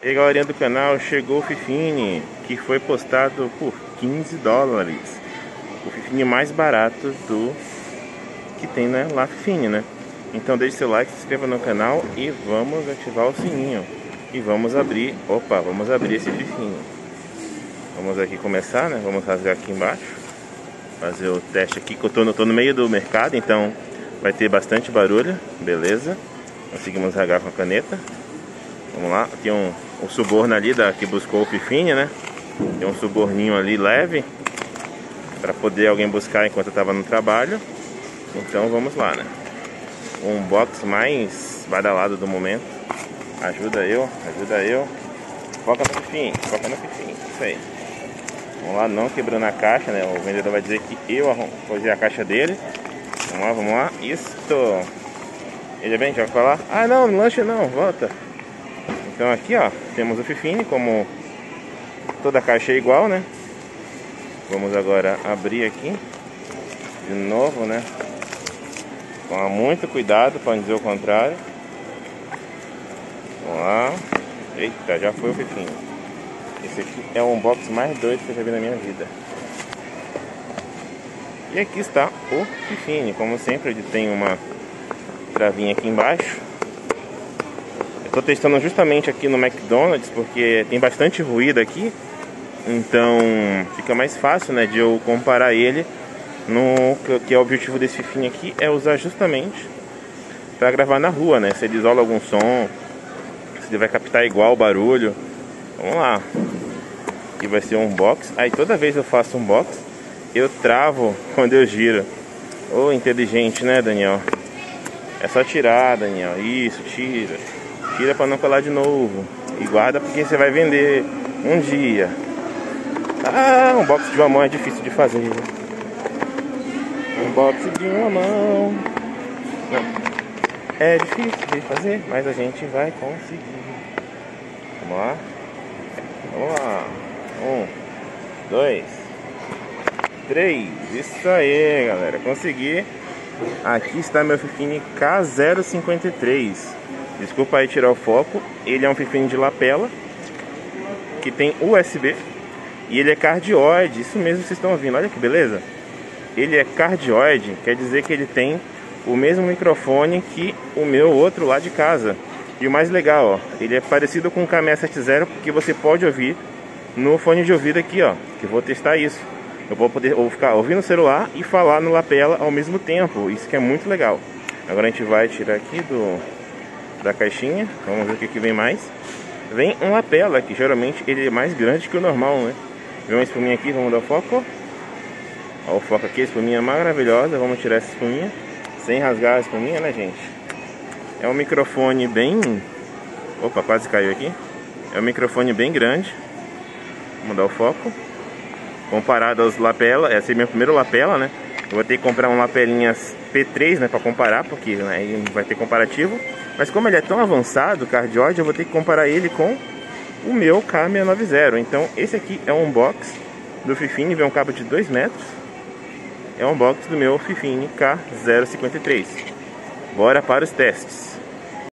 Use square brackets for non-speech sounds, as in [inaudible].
E galerinha do canal, chegou o Fifine, que foi postado por 15 dólares. O Fifine mais barato do que tem né, lá Fifine, né? Então deixe seu like, se inscreva no canal e vamos ativar o sininho. E vamos abrir, opa, vamos abrir esse Fifine. Vamos aqui começar, né? Vamos rasgar aqui embaixo. Fazer o teste aqui, que eu tô no, tô no meio do mercado, então vai ter bastante barulho, beleza? Conseguimos rasgar com a caneta. Vamos lá, tem um, um suborno ali da, que buscou o Fifine, né? Tem um suborninho ali leve para poder alguém buscar enquanto eu estava no trabalho. Então vamos lá, né? Um box mais badalado do momento. Ajuda eu, ajuda eu. Foca no Fifine, foca no Fifine, isso aí. Vamos lá, não quebrando a caixa, né? O vendedor vai dizer que eu fazer a caixa dele. Vamos lá, vamos lá. Isso. Ele é bem, já vai falar? Ah, não, lanche não, volta. Então aqui ó, temos o Fifine, como toda caixa é igual, né? Vamos agora abrir aqui de novo, né? Com muito cuidado para não dizer o contrário. Vamos lá. Eita, já foi o Fifine. Esse aqui é o unboxing mais doido que eu já vi na minha vida. E aqui está o Fifine. Como sempre, ele tem uma travinha aqui embaixo Estou testando justamente aqui no McDonald's porque tem bastante ruído aqui. Então fica mais fácil né, de eu comparar ele no que é o objetivo desse fim aqui é usar justamente para gravar na rua, né? Se ele isola algum som, se ele vai captar igual o barulho. Vamos lá. Aqui vai ser um box. Aí toda vez eu faço um box, eu travo [laughs] quando eu giro. Ô, oh, inteligente, né, Daniel? É só tirar, Daniel. Isso, tira. Tira para não colar de novo. E guarda porque você vai vender um dia. Ah, um box de uma mão é difícil de fazer. Um box de uma mão. É difícil de fazer, mas a gente vai conseguir. Vamos lá. Vamos lá. Um, dois, três. Isso aí, galera. Consegui. Aqui está meu Fifine K053. Desculpa aí tirar o foco. Ele é um fifine de lapela que tem USB e ele é cardioide. Isso mesmo vocês estão ouvindo. Olha que beleza. Ele é cardioide, quer dizer que ele tem o mesmo microfone que o meu outro lá de casa. E o mais legal, ó, ele é parecido com o KM70 porque você pode ouvir no fone de ouvido aqui, ó. Que eu vou testar isso. Eu vou poder vou ficar ouvindo no celular e falar no lapela ao mesmo tempo. Isso que é muito legal. Agora a gente vai tirar aqui do da caixinha. Vamos ver o que, que vem mais. Vem um lapela, que geralmente ele é mais grande que o normal, né? Vem uma espuminha aqui, vamos dar foco. Ó, o foco aqui, espuminha maravilhosa. Vamos tirar essa espuminha, sem rasgar a espuminha, né, gente? É um microfone bem... Opa, quase caiu aqui. É um microfone bem grande. Vamos dar o foco. Comparado aos lapela, essa é a minha primeira lapela, né? Vou ter que comprar um lapelinhas P3, né, para comparar, porque né, vai ter comparativo. Mas como ele é tão avançado, o cardioide, eu vou ter que comparar ele com o meu K690. Então esse aqui é um unbox do Fifine, vem um cabo de 2 metros. É um unbox do meu Fifine K053. Bora para os testes.